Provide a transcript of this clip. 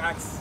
That's